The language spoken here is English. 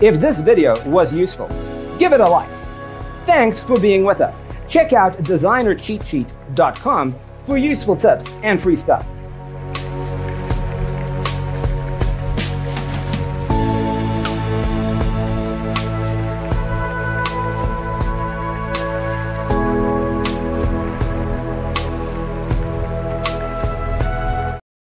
If this video was useful, give it a like. Thanks for being with us. Check out designercheatsheet.com for useful tips and free stuff.